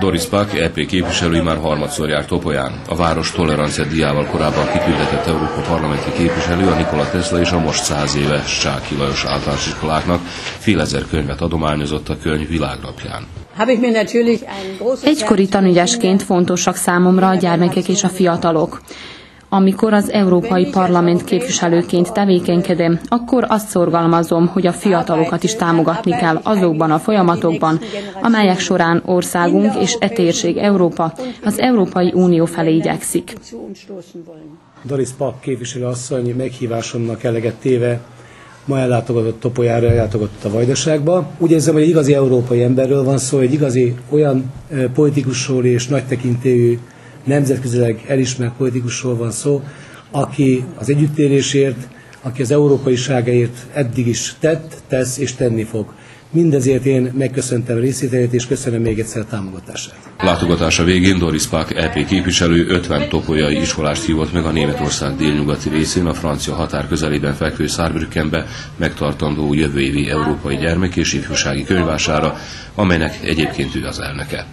Doris Pack, EP képviselői már harmadszor járt Topolyán. A város tolerancia diával korábban kiküldetett Európa parlamenti képviselő, a Nikola Tesla és a most száz éves Csáki Lajos általános iskoláknak fél ezer könyvet adományozott a könyv világnapján. Egykori tanügyesként fontosak számomra a gyermekek és a fiatalok. Amikor az Európai Parlament képviselőként tevékenykedem, akkor azt szorgalmazom, hogy a fiatalokat is támogatni kell azokban a folyamatokban, amelyek során országunk és e térség Európa az Európai Unió felé igyekszik. Doris Pak képviselő asszony meghívásomnak eleget téve ma ellátogatott Topolyára, ellátogatott a Vajdaságba. Úgy érzem, hogy egy igazi európai emberről van szó, egy igazi olyan politikusról és nagy tekintélyű nemzetközileg elismert politikusról van szó, aki az együttérésért, aki az európaiságáért eddig is tett, tesz és tenni fog. Mindezért én megköszöntem részvételét, és köszönöm még egyszer a támogatását. Látogatása végén Doris Pack EP képviselő 50 topolyai iskolást hívott meg a Németország délnyugati részén, a francia határ közelében fekvő Saarbrückenbe megtartandó jövő évi európai gyermek és ifjúsági könyvására, amelynek egyébként ő az elnöke.